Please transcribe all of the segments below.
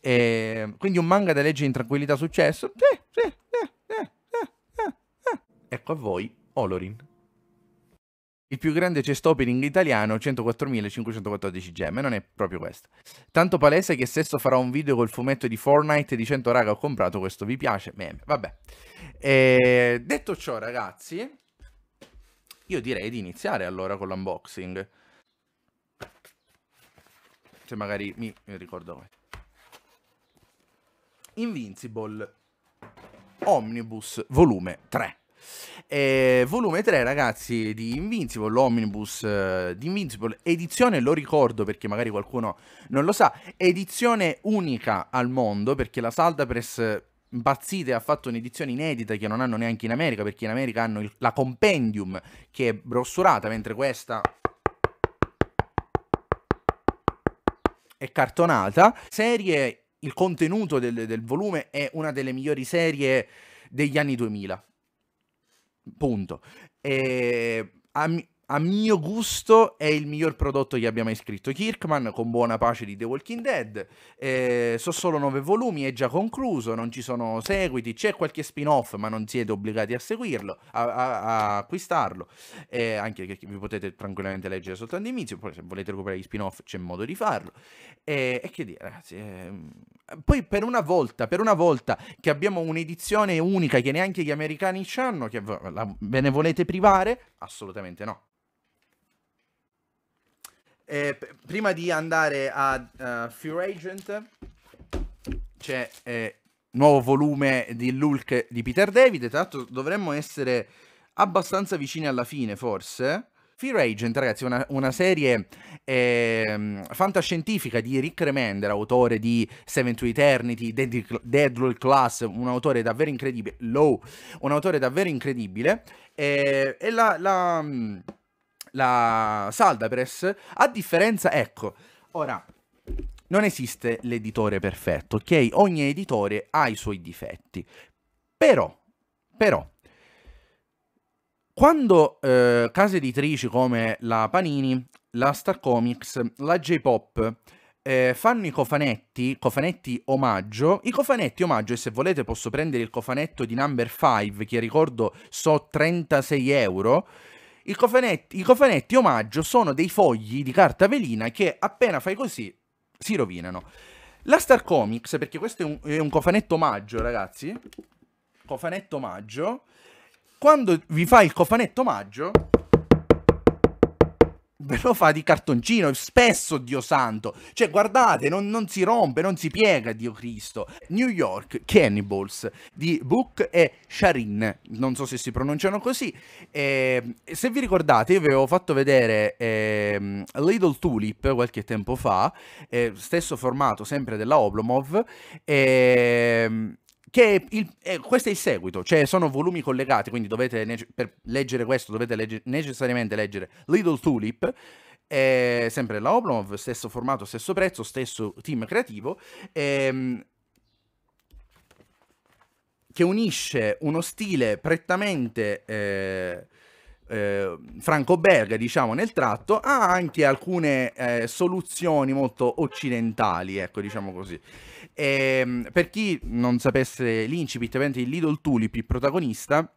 E quindi un manga da leggere in tranquillità successo? Sì, sì, eh, eh, eh, Ecco a voi Olorin. Il più grande chest opening italiano, 104.514 gemme, non è proprio questo. Tanto palese che stesso farò un video col fumetto di Fortnite dicendo raga ho comprato questo, vi piace? Meme, vabbè. E... Detto ciò ragazzi, io direi di iniziare allora con l'unboxing. Se magari mi ricordo come. Invincible Omnibus volume 3. E volume 3, ragazzi, di Invincible, l'Omnibus uh, di Invincible, edizione, lo ricordo perché magari qualcuno non lo sa, edizione unica al mondo perché la Salda Press impazzite ha fatto un'edizione inedita che non hanno neanche in America perché in America hanno il, la compendium che è brossurata mentre questa è cartonata serie il contenuto del, del volume è una delle migliori serie degli anni 2000 Punto. E a, a, mio gusto è il miglior prodotto che abbia mai scritto Kirkman, con buona pace di The Walking Dead. Eh, sono solo nove volumi, è già concluso, non ci sono seguiti, c'è qualche spin-off, ma non siete obbligati a seguirlo, a, a, a acquistarlo. Eh, anche perché vi potete tranquillamente leggere soltanto inizio, poi se volete recuperare gli spin-off c'è modo di farlo. Eh, e che dire, ragazzi, ehm, poi per una volta, per una volta che abbiamo un'edizione unica che neanche gli americani hanno, che ve ne volete privare? Assolutamente no. Eh, prima di andare a uh, Fear Agent, c'è eh, nuovo volume di Lulk di Peter David. Tra l'altro dovremmo essere abbastanza vicini alla fine, forse. Fear Agent, ragazzi, una, una serie eh, fantascientifica di Rick Remender, autore di Seven to Eternity, Deadly Class, un autore davvero incredibile, Low, un autore davvero incredibile, eh, e la, la, la Saldapress, a differenza, ecco, ora, non esiste l'editore perfetto, ok? Ogni editore ha i suoi difetti, però, però, quando eh, case editrici come la Panini, la Star Comics, la J-Pop eh, fanno i cofanetti, cofanetti omaggio, i cofanetti omaggio, e se volete posso prendere il cofanetto di Number 5, che ricordo so 36 euro, i cofanetti, i cofanetti omaggio sono dei fogli di carta velina che appena fai così si rovinano. La Star Comics, perché questo è un, è un cofanetto omaggio, ragazzi, cofanetto omaggio, quando vi fa il cofanetto omaggio, ve lo fa di cartoncino, spesso Dio santo. Cioè, guardate, non, non, si rompe, non si piega, Dio Cristo. New York Cannibals di Book e Sharin, non so se si pronunciano così. Eh, se vi ricordate, io vi avevo fatto vedere eh, Little Tulip qualche tempo fa, eh, stesso formato sempre della Oblomov, eh, che il, eh, questo è il seguito, cioè sono volumi collegati, quindi dovete, per leggere questo dovete legge, necessariamente leggere Little Tulip, eh, sempre la Oblomov, stesso formato, stesso prezzo, stesso team creativo, ehm, che unisce uno stile prettamente... Eh, eh, franco-belga, diciamo, nel tratto, ha anche alcune eh, soluzioni molto occidentali, ecco, diciamo così. E, ehm, per chi non sapesse l'incipit, il Little Tulip, il protagonista,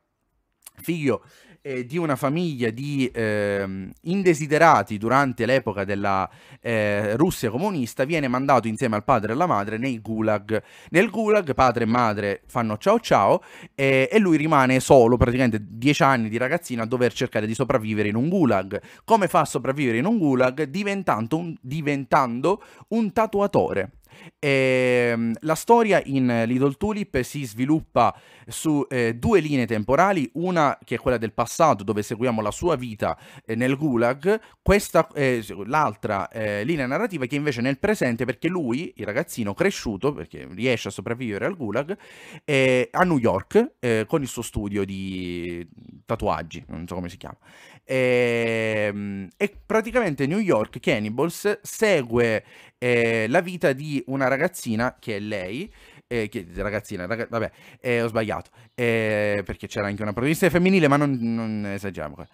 figlio eh, di una famiglia di eh, indesiderati durante l'epoca della eh, Russia comunista, viene mandato insieme al padre e alla madre nei gulag. Nel gulag padre e madre fanno ciao ciao e lui rimane solo, praticamente dieci anni di ragazzino, a dover cercare di sopravvivere in un gulag. Come fa a sopravvivere in un gulag? Diventando un, diventando un tatuatore. E, ehm, la storia in Little Tulip si sviluppa su eh, due linee temporali, una che è quella del passato dove seguiamo la sua vita eh, nel Gulag, questa, eh, l'altra eh, linea narrativa che invece è nel presente perché lui, il ragazzino cresciuto, perché riesce a sopravvivere al Gulag, è a New York eh, con il suo studio di tatuaggi, non so come si chiama. E, ehm, e praticamente New York Cannibals segue eh, la vita di una ragazzina che è lei, eh, che, ragazzina, raga, vabbè, eh, ho sbagliato, eh, perché c'era anche una protagonista femminile, ma non, non esageriamo.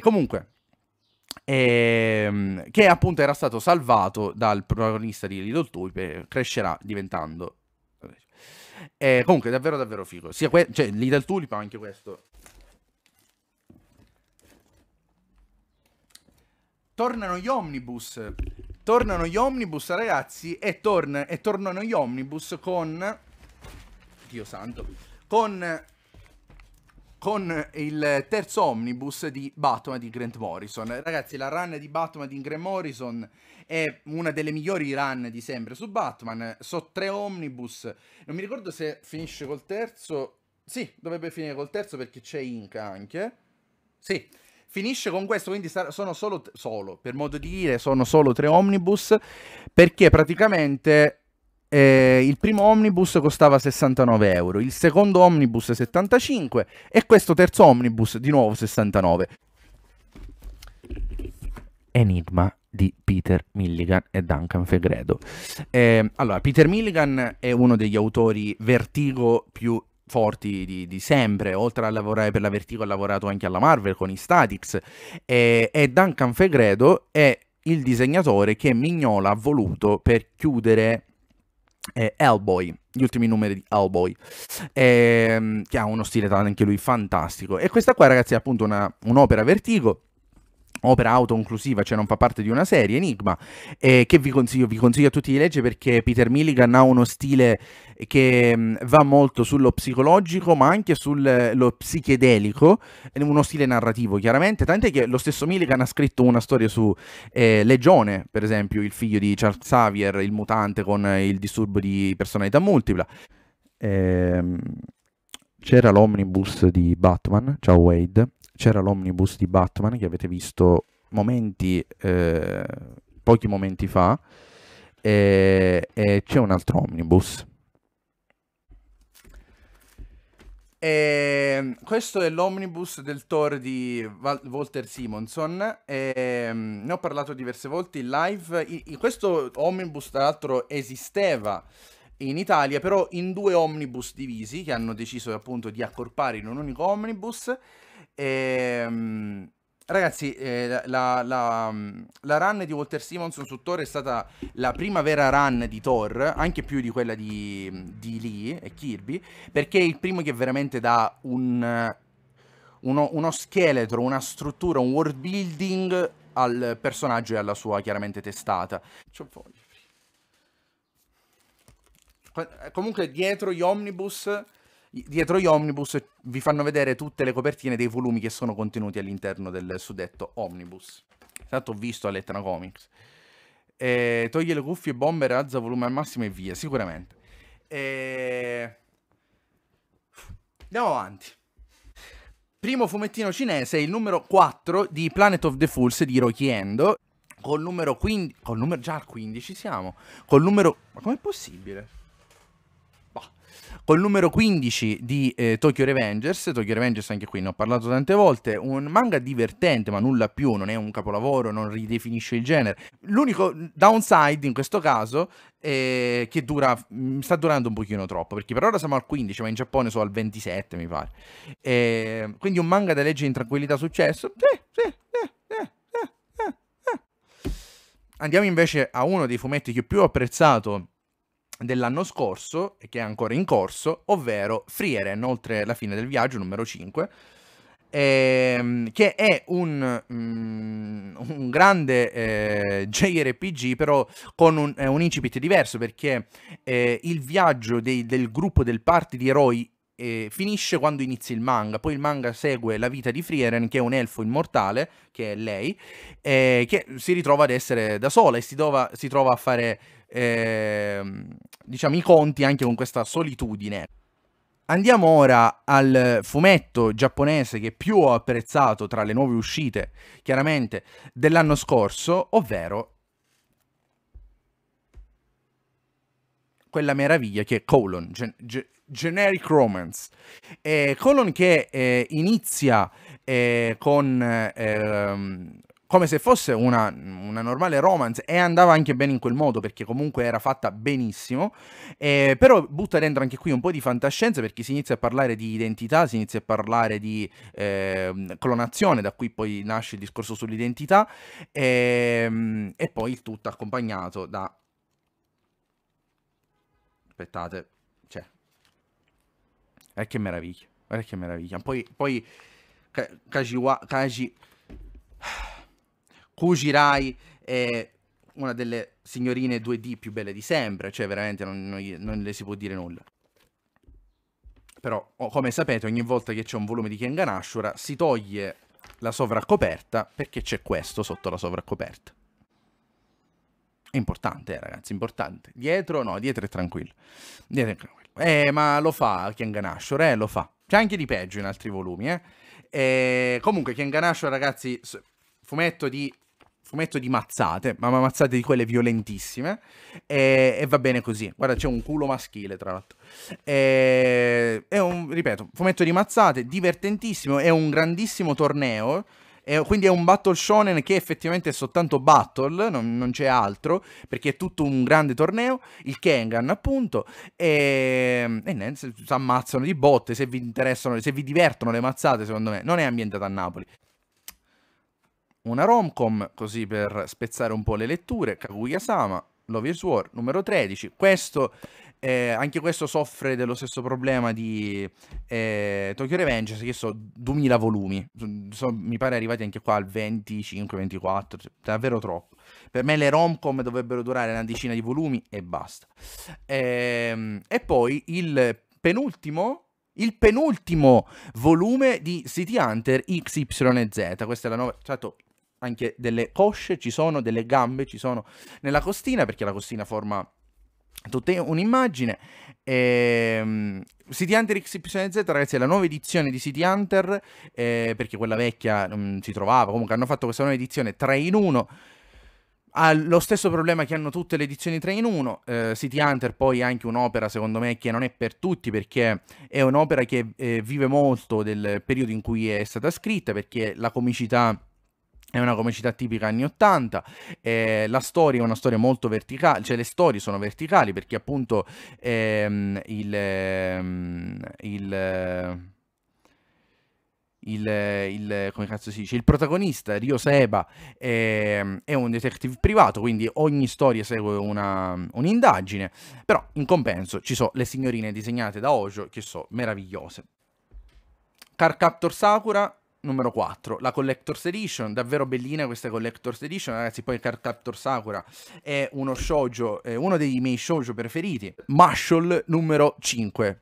comunque, ehm, che appunto era stato salvato dal protagonista di Little Tulip crescerà diventando... Eh, comunque davvero davvero figo, sia que- cioè Little Tulip ma anche questo tornano gli omnibus. Tornano gli omnibus, ragazzi, e, torn- e tornano gli omnibus con... Dio santo. Con... Con il terzo omnibus di Batman di Grant Morrison. Ragazzi, la run di Batman di Grant Morrison è una delle migliori run di sempre su Batman. So tre omnibus. Non mi ricordo se finisce col terzo. Sì, dovrebbe finire col terzo perché c'è Inca anche. Sì, Finisce con questo, quindi sono solo, solo, per modo di dire, sono solo tre omnibus, perché praticamente eh, il primo omnibus costava 69 euro, il secondo omnibus 75 e questo terzo omnibus di nuovo 69. Enigma di Peter Milligan e Duncan Fegredo. Eh, allora, Peter Milligan è uno degli autori vertigo più forti di, di, sempre, oltre a lavorare per la Vertigo ha lavorato anche alla Marvel con i Statics e, e Duncan Fegredo è il disegnatore che Mignola ha voluto per chiudere eh, Hellboy, gli ultimi numeri di Hellboy, ehm, che ha uno stile anche lui fantastico. E questa qua, ragazzi, è appunto una, un'opera Vertigo opera autoconclusiva, cioè non fa parte di una serie, Enigma, eh, che vi consiglio, vi consiglio a tutti di leggere perché Peter Milligan ha uno stile che mh, va molto sullo psicologico ma anche sullo psichedelico, uno stile narrativo chiaramente, tant'è che lo stesso Milligan ha scritto una storia su eh, Legione, per esempio, il figlio di Charles Xavier, il mutante con il disturbo di personalità multipla. Ehm, c'era l'omnibus di Batman, ciao Wade, c'era l'omnibus di Batman che avete visto momenti, eh, pochi momenti fa, e, e c'è un altro omnibus. E ehm, questo è l'omnibus del Thor di Val- Walter Simonson. E, ehm, ne ho parlato diverse volte in live. I- i- questo omnibus, tra l'altro, esisteva in Italia, però in due omnibus divisi che hanno deciso appunto di accorpare in un unico omnibus. Ehm, ragazzi, eh, la, la, la, run di Walter Simonson su Thor è stata la prima vera run di Thor, anche più di quella di, di Lee e Kirby, perché è il primo che veramente dà un, uno, uno scheletro, una struttura, un world building al personaggio e alla sua chiaramente testata. C'ho voglia. Comunque dietro gli omnibus dietro gli omnibus vi fanno vedere tutte le copertine dei volumi che sono contenuti all'interno del suddetto omnibus. Tanto ho visto a Comics. E toglie le cuffie, bomber, alza volume al massimo e via, sicuramente. E... Andiamo avanti. Primo fumettino cinese, il numero 4 di Planet of the Fools di Hiroki Endo. Col numero 15... Col numero... Già al 15 siamo. Col numero... Ma com'è possibile? Col numero 15 di eh, Tokyo Revengers. Tokyo Revengers anche qui ne ho parlato tante volte, un manga divertente ma nulla più, non è un capolavoro, non ridefinisce il genere. L'unico downside in questo caso è che dura, mm, sta durando un pochino troppo, perché per ora siamo al 15, ma in Giappone sono al 27 mi pare. E quindi un manga da leggere in tranquillità successo? Sì, sì, eh, Andiamo invece a uno dei fumetti che più ho apprezzato dell'anno scorso, che è ancora in corso, ovvero Frieren, oltre la fine del viaggio, numero 5, ehm, che è un, mm, un grande eh, JRPG, però con un, un, incipit diverso, perché eh, il viaggio dei, del gruppo del party di eroi eh, finisce quando inizia il manga. Poi il manga segue la vita di Frieren, che è un elfo immortale, che è lei, eh, che si ritrova ad essere da sola e si, dova, si trova a fare eh, diciamo, i conti anche con questa solitudine. Andiamo ora al fumetto giapponese che più ho apprezzato tra le nuove uscite, chiaramente, dell'anno scorso, ovvero quella meraviglia che è Colon, Gen- Gen- Generic Romance. Eh, Colon che eh, inizia eh, con, ehm, come se fosse una, una, normale romance e andava anche bene in quel modo perché comunque era fatta benissimo, eh, però butta dentro anche qui un po' di fantascienza perché si inizia a parlare di identità, si inizia a parlare di eh, clonazione, da qui poi nasce il discorso sull'identità ehm, e poi il tutto accompagnato da... Aspettate, cioè... Eh che meraviglia, guarda che meraviglia. Poi... poi Kajiwa, Kaji... Kujirai è una delle signorine 2D più belle di sempre, cioè veramente non, non, non le si può dire nulla. Però, come sapete, ogni volta che c'è un volume di Kengan Ashura si toglie la sovraccoperta perché c'è questo sotto la sovraccoperta. Importante, eh, ragazzi, importante. Dietro, no, dietro è tranquillo. Dietro è tranquillo. Eh, ma lo fa Kengan Ashura, eh, lo fa. C'è anche di peggio in altri volumi, eh. E comunque Kengan Ashura, ragazzi, fumetto di fumetto di mazzate, ma mazzate di quelle violentissime, e, e va bene così. Guarda, c'è un culo maschile, tra l'altro. E, è un, ripeto, fumetto di mazzate, divertentissimo, è un grandissimo torneo, e quindi è un battle shonen che effettivamente è soltanto battle, non, non c'è altro, perché è tutto un grande torneo, il Kengan appunto, e, e niente, si ammazzano di botte, se vi interessano, se vi divertono le mazzate secondo me, non è ambientato a Napoli una romcom, così per spezzare un po' le letture, Kaguya-sama, Love is War, numero 13. Questo, eh, anche questo soffre dello stesso problema di eh, Tokyo Revengers, che sono 2000 volumi. So, mi pare arrivati anche qua al 25-24, cioè, davvero troppo. Per me le romcom dovrebbero durare una decina di volumi e basta. Eh, e poi il penultimo il penultimo volume di City Hunter XYZ. Questa è la nuova. Certo, anche delle cosce, ci sono delle gambe, ci sono nella costina, perché la costina forma tutta un'immagine. E, um, City Hunter XYZ, ragazzi, è la nuova edizione di City Hunter, eh, perché quella vecchia non si trovava. Comunque hanno fatto questa nuova edizione 3 in 1. Ha lo stesso problema che hanno tutte le edizioni 3 in 1. Eh, City Hunter poi è anche un'opera, secondo me, che non è per tutti, perché è un'opera che eh, vive molto del periodo in cui è stata scritta, perché la comicità è una comicità tipica anni 80, eh, la storia è una storia molto verticale, cioè le storie sono verticali perché appunto ehm, il, ehm, il il, il, come cazzo si dice, il protagonista, Ryo Seba, è, è, un detective privato, quindi ogni storia segue una, un'indagine, però in compenso ci sono le signorine disegnate da Ojo che sono meravigliose. Car Captor Sakura numero 4, la Collector's Edition, davvero bellina questa Collector's Edition, ragazzi, poi Card Captor Sakura è uno shoujo, è uno dei miei shoujo preferiti, Marshall numero 5,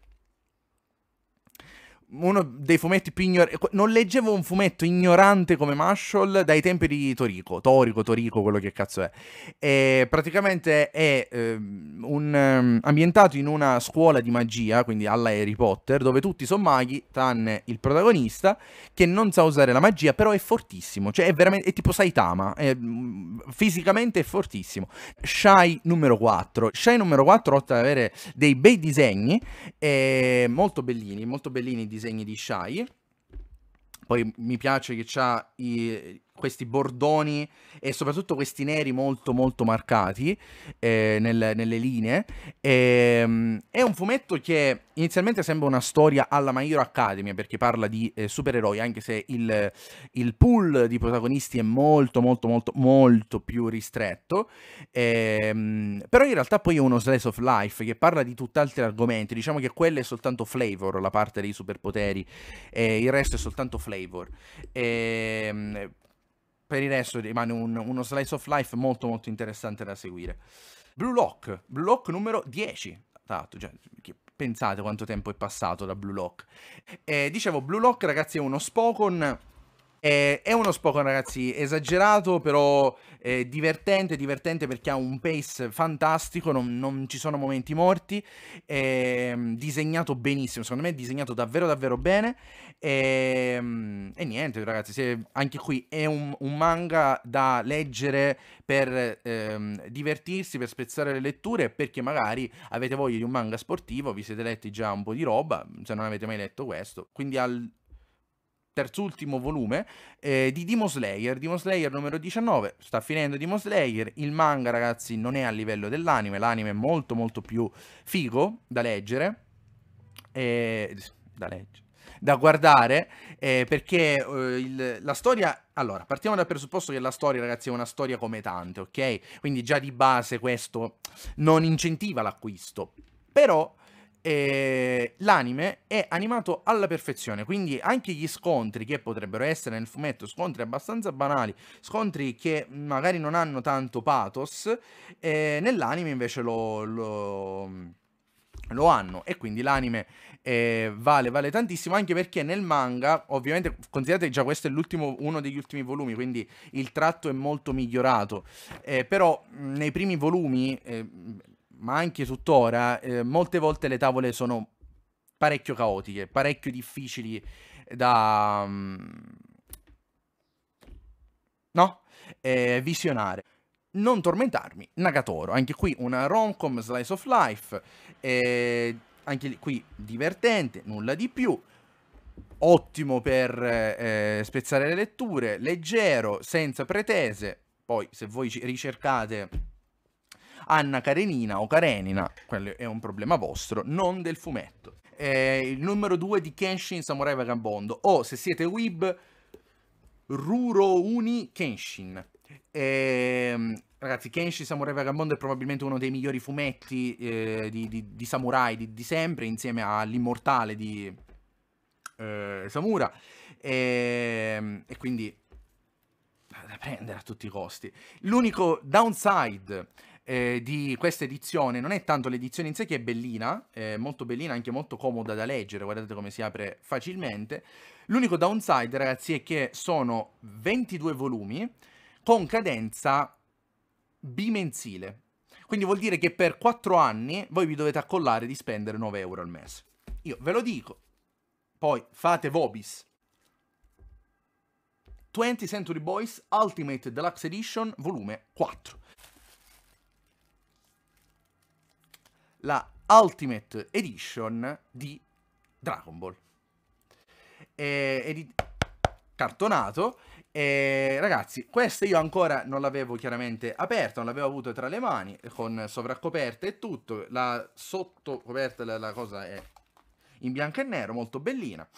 uno dei fumetti più ignoranti. Non leggevo un fumetto ignorante come Marshall dai tempi di Torico. Torico, Torico, quello che cazzo è. E praticamente è um, un, um, ambientato in una scuola di magia, quindi alla Harry Potter, dove tutti sono maghi, tranne il protagonista, che non sa usare la magia, però è fortissimo. Cioè, è veramente. È tipo Saitama. È, um, fisicamente è fortissimo. Shai numero 4. Shai numero 4, oltre ad avere dei bei disegni, molto bellini, molto bellini i disegni disegni di Shai. Poi mi piace che ha i, questi bordoni e soprattutto questi neri molto molto marcati eh, nel, nelle linee. E, um, è un fumetto che inizialmente sembra una storia alla My Hero Academia perché parla di eh, supereroi, anche se il, il, pool di protagonisti è molto molto molto molto più ristretto. E, um, però in realtà poi è uno slice of life che parla di tutt'altri argomenti. Diciamo che quello è soltanto flavor, la parte dei superpoteri, e il resto è soltanto flavor. E, um, per il resto rimane un, uno slice of life molto molto interessante da seguire. Blue Lock, Blue Lock numero 10. Esatto, cioè, pensate quanto tempo è passato da Blue Lock. Eh, dicevo, Blue Lock ragazzi è uno Spokon eh, è uno Spokon, ragazzi, esagerato, però eh, divertente, divertente perché ha un pace fantastico, non, non ci sono momenti morti, eh, disegnato benissimo, secondo me è disegnato davvero davvero bene, e, ehm, e niente ragazzi, se, anche qui è un, un, manga da leggere per ehm, divertirsi, per spezzare le letture, perché magari avete voglia di un manga sportivo, vi siete letti già un po' di roba, se non avete mai letto questo, quindi al terzultimo volume eh, di Demon Slayer, Demon Slayer numero 19, sta finendo Demon Slayer, il manga ragazzi non è a livello dell'anime, l'anime è molto molto più figo da leggere, eh, da leggere, da guardare, eh, perché eh, il, la storia, allora partiamo dal presupposto che la storia ragazzi è una storia come tante, ok? Quindi già di base questo non incentiva l'acquisto, però eh, l'anime è animato alla perfezione, quindi anche gli scontri che potrebbero essere nel fumetto, scontri abbastanza banali, scontri che magari non hanno tanto pathos, eh, nell'anime invece lo, lo, lo, hanno. E quindi l'anime eh, vale, vale tantissimo anche perché nel manga, ovviamente considerate già questo è uno degli ultimi volumi, quindi il tratto è molto migliorato, eh, però nei primi volumi eh, ma anche tuttora, eh, molte volte le tavole sono parecchio caotiche, parecchio difficili da... Um, no? Eh, visionare. Non tormentarmi, Nagatoro, anche qui una romcom slice of life, eh, anche qui divertente, nulla di più, ottimo per eh, spezzare le letture, leggero, senza pretese, poi se voi ricercate Anna Karenina o Karenina, quello è un problema vostro, non del fumetto. È il numero 2 di Kenshin Samurai Vagabondo o se siete Weeb Ruro Uni Kenshin. E, ehm, ragazzi, Kenshin Samurai Vagabondo è probabilmente uno dei migliori fumetti eh, di, di, di, samurai di, di, sempre, insieme all'immortale di eh, Samura. E, ehm, e quindi da prendere a tutti i costi. L'unico downside eh, di questa edizione non è tanto l'edizione in sé che è bellina, è molto bellina, anche molto comoda da leggere, guardate come si apre facilmente. L'unico downside, ragazzi, è che sono 22 volumi con cadenza bimensile. Quindi vuol dire che per 4 anni voi vi dovete accollare di spendere 9 euro al mese. Io ve lo dico. Poi fate Vobis. 20 Century Boys Ultimate Deluxe Edition volume 4. La Ultimate Edition di Dragon Ball. E, edi- cartonato. E ragazzi, questo io ancora non l'avevo chiaramente aperto, non l'avevo avuto tra le mani, con sovraccoperta e tutto. La sottocoperta, la, la cosa è in bianco e nero, molto bellina.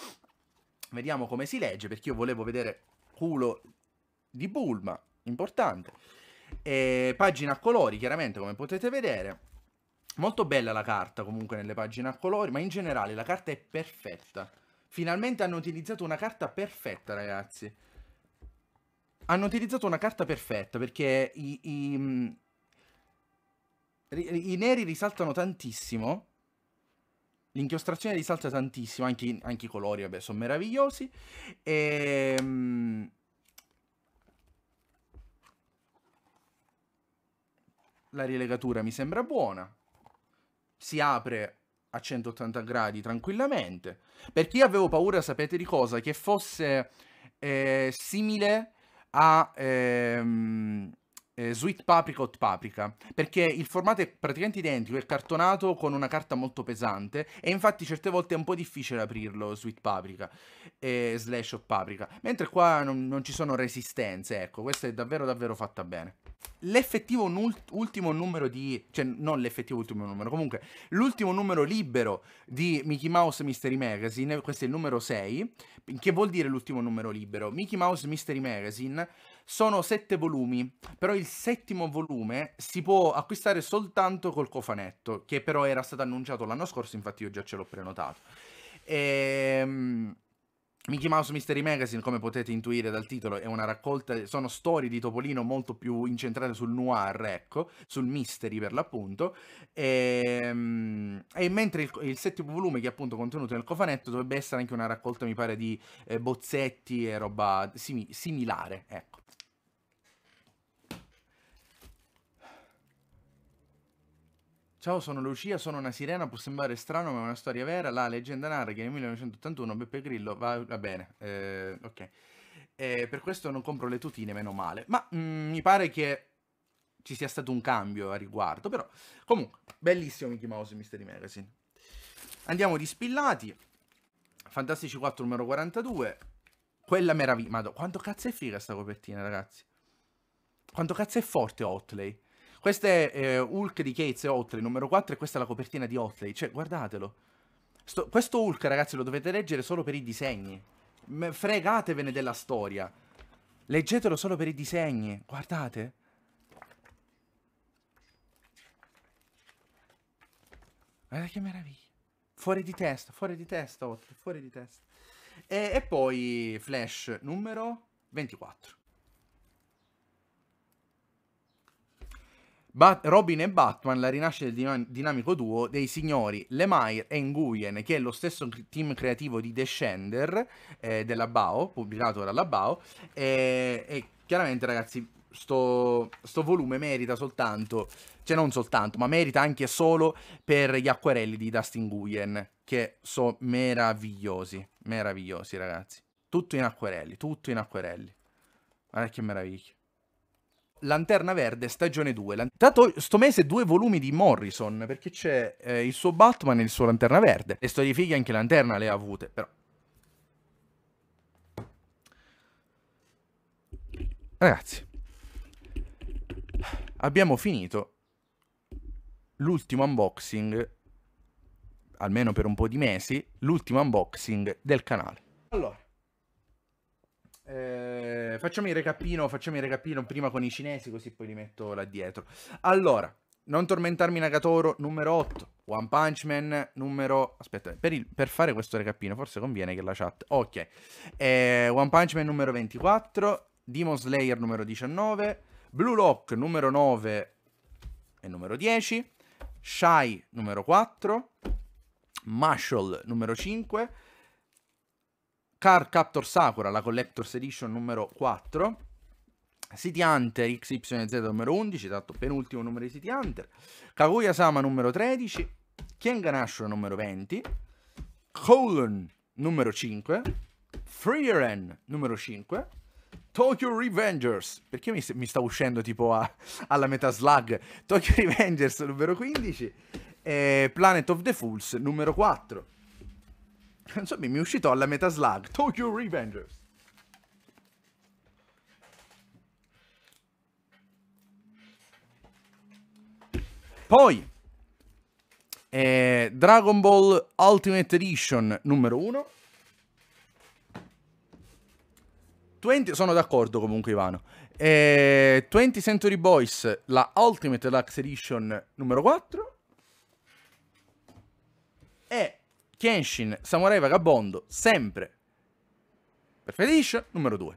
Vediamo come si legge, perché io volevo vedere culo di Bulma, importante. E pagina a colori, chiaramente, come potete vedere. Molto bella la carta comunque nelle pagine a colori, ma in generale la carta è perfetta. Finalmente hanno utilizzato una carta perfetta, ragazzi. Hanno utilizzato una carta perfetta perché i, i, mm, i neri risaltano tantissimo. L'inchiostrazione risalta tantissimo, anche, anche, i colori, vabbè, sono meravigliosi. E... Um, la rilegatura mi sembra buona si apre a 180 gradi tranquillamente. Perché io avevo paura, sapete di cosa? Che fosse eh, simile a ehm, eh, Sweet Paprika Hot Paprika. Perché il formato è praticamente identico, è cartonato con una carta molto pesante. E infatti certe volte è un po' difficile aprirlo, Sweet Paprika eh, slash Hot Paprika. Mentre qua non, non ci sono resistenze, ecco, questa è davvero davvero fatta bene l'effettivo ultimo numero di... cioè non l'effettivo ultimo numero, comunque l'ultimo numero libero di Mickey Mouse Mystery Magazine, questo è il numero 6, che vuol dire l'ultimo numero libero? Mickey Mouse Mystery Magazine sono sette volumi, però il settimo volume si può acquistare soltanto col cofanetto, che però era stato annunciato l'anno scorso, infatti io già ce l'ho prenotato. Ehm... Mickey Mouse Mystery Magazine, come potete intuire dal titolo, è una raccolta, sono storie di Topolino molto più incentrate sul noir, ecco, sul mystery per l'appunto, e, ehm, e mentre il, il, settimo volume che è appunto contenuto nel cofanetto dovrebbe essere anche una raccolta, mi pare, di eh, bozzetti e roba simi- similare, ecco. Ciao, sono Lucia, sono una sirena, può sembrare strano ma è una storia vera, la leggenda narra che nel 1981 Beppe Grillo va, va bene, eh, ok. Eh, per questo non compro le tutine, meno male. Ma mm, mi pare che ci sia stato un cambio a riguardo, però comunque, bellissimo Mickey Mouse Mystery Magazine. Andiamo di spillati. Fantastici 4 numero 42. Quella meraviglia. Ma quanto cazzo è figa sta copertina, ragazzi. Quanto cazzo è forte Otley. Questo è eh, Hulk di Cates e Otley, numero 4, e questa è la copertina di Otley. Cioè, guardatelo. Sto, questo Hulk, ragazzi, lo dovete leggere solo per i disegni. M fregatevene della storia. Leggetelo solo per i disegni. Guardate. Guarda che meraviglia. Fuori di testa, fuori di testa, Otley, fuori di testa. E, e poi Flash numero 24. Bat Robin e Batman, la rinascita del dinamico duo dei signori Lemire e Nguyen, che è lo stesso team creativo di Descender eh, della Bao, pubblicato dalla Bao, e, e chiaramente ragazzi sto, sto, volume merita soltanto, cioè non soltanto, ma merita anche solo per gli acquerelli di Dustin Nguyen, che sono meravigliosi, meravigliosi ragazzi. Tutto in acquerelli, tutto in acquerelli. Guarda che meraviglia. Lanterna Verde, stagione 2. Tanto sto mese due volumi di Morrison, perché c'è eh, il suo Batman e il suo Lanterna Verde. Le storie fighe anche Lanterna le ha avute, però. Ragazzi, abbiamo finito l'ultimo unboxing, almeno per un po' di mesi, l'ultimo unboxing del canale. Allora, eh, facciamo il recapino, facciamo il recapino prima con i cinesi, così poi li metto là dietro. Allora, non tormentarmi Nagatoro, numero 8. One Punch Man, numero... Aspetta, per, il... per fare questo recapino forse conviene che la chat... Ok. Eh, One Punch Man, numero 24. Demon Slayer, numero 19. Blue Lock, numero 9 e numero 10. Shy, numero 4. Marshall, numero 5. Car Captor Sakura, la Collector's Edition numero 4. City Hunter XYZ numero 11, dato penultimo numero di City Hunter. Kaguya-sama numero 13. Kenganashiro numero 20. Colon numero 5. Freeren numero 5. Tokyo Revengers, perché mi, mi sta uscendo tipo a, alla metà slug? Tokyo Revengers numero 15. E Planet of the Fools numero 4. Insomma, mi è uscito alla metà slug. Tokyo Revengers. Poi, eh, Dragon Ball Ultimate Edition numero 1. 20, sono d'accordo comunque Ivano. Eh, 20 Century Boys, la Ultimate Deluxe Edition numero 4. E Kenshin Samurai Vagabondo, sempre Perfect Edition, numero 2.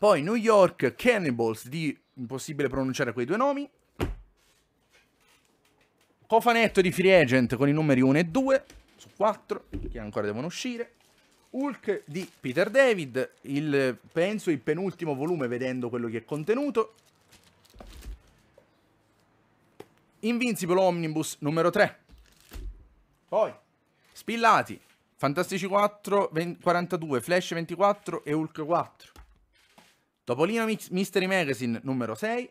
Poi New York Cannibals di impossibile pronunciare quei due nomi. Cofanetto di Free Agent con i numeri 1 e 2 su 4 che ancora devono uscire. Hulk di Peter David, il, penso il penultimo volume vedendo quello che è contenuto. Invincible Omnibus numero 3. Poi Spillati, Fantastici 4, 20, 42, Flash 24 e Hulk 4. Topolino Mystery Magazine numero 6.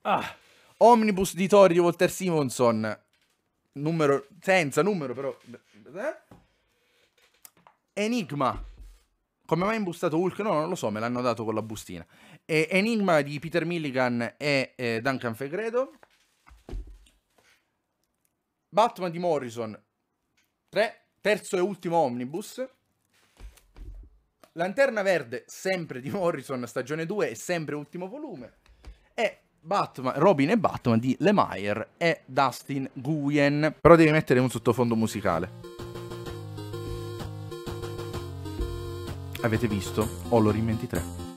Ah, Omnibus di Tori di Walter Simonson, numero, senza numero però. Eh? Enigma. Come mai imbustato Hulk? No, non lo so, me l'hanno dato con la bustina. E Enigma di Peter Milligan e eh, Duncan Fegredo. Batman di Morrison 3, terzo e ultimo omnibus. Lanterna Verde, sempre di Morrison, stagione 2 e sempre ultimo volume. E Batman, Robin e Batman di Lemire e Dustin Nguyen. Però devi mettere un sottofondo musicale. Avete visto? Holorin 23.